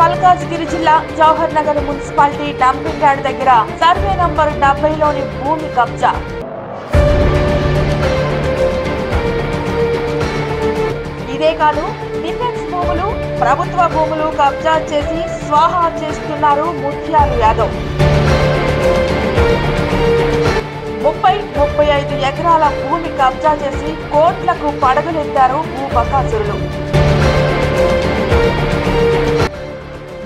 మల్కాజ్గిరి జిల్లా Jawahar Nagar municipality dumping yard దగ్గర survey number డెబ్బైలోని భూమి కబ్జా. ఇదే కాదు డిఫెన్స్ భూములు ప్రభుత్వ భూములు కబ్జా చేసి స్వాహా చేస్తున్నారు ముత్యాలు యాదవ్. ముప్పై ముప్పై ఐదు ఎకరాల భూమి కబ్జా చేసి కోట్లకు పడగలెత్తారు భూబకాసురులు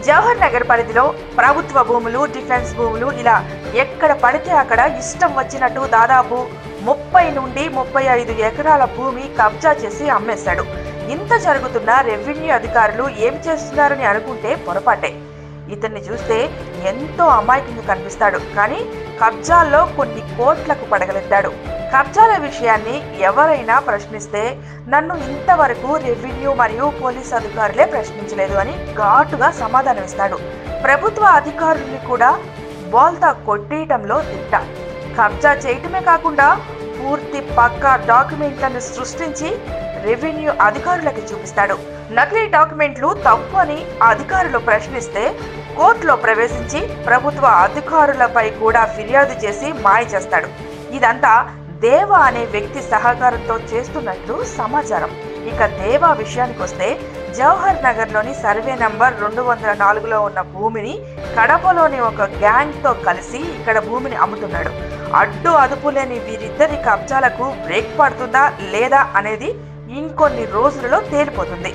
జవహర్ నగర్ పరిధిలో ప్రభుత్వ భూములు డిఫెన్స్ భూములు ఇలా ఎక్కడ పడితే అక్కడ ఇష్టం వచ్చినట్టు దాదాపు ముప్పై నుండి ముప్పై ఐదు ఎకరాల భూమి కబ్జా చేసి అమ్మేశాడు. ఇంత జరుగుతున్న రెవెన్యూ అధికారులు ఏం చేస్తున్నారని అనుకుంటే పొరపాటే. ఇతన్ని చూస్తే ఎంతో అమాయకంగా కనిపిస్తాడు. కానీ కబ్జాల్లో కొన్ని కోట్లకు పడగలెత్తాడు. కబ్జాల విషయాన్ని ఎవరైనా ప్రశ్నిస్తే నన్ను ఇంతవరకు రెవెన్యూ మరియు పోలీస్ అధికారులే ప్రశ్నించలేదు అని ఘాటుగా సమాధానమిస్తాడు. ప్రభుత్వ అధికారుల్ని కూడా బోల్తా కొట్టేయటంలో తిట్ట. కబ్జా చేయటమే కాకుండా పూర్తి పక్కా డాక్యుమెంట్లను సృష్టించి రెవెన్యూ అధికారులకి చూపిస్తాడు. నకిలీ డాక్యుమెంట్లు తప్పు అని అధికారులు ప్రశ్నిస్తే కోర్టులో ప్రవేశించి ప్రభుత్వ అధికారులపై కూడా ఫిర్యాదు చేసి మాయ చేస్తాడు. ఇదంతా దేవ అనే వ్యక్తి సహకారంతో చేస్తున్నట్లు సమాచారం. ఇక దేవా విషయానికి వస్తే జవహర్ నగర్లోని సర్వే నంబర్ రెండు వందల నాలుగులో ఉన్న భూమిని కడపలోని ఒక గ్యాంగ్తో కలిసి ఇక్కడ భూమిని అమ్ముతున్నాడు. అడ్డు అదుపు లేని వీరిద్దరి కబ్జాలకు బ్రేక్ పడుతుందా లేదా అనేది ఇంకొన్ని రోజులలో తేలిపోతుంది.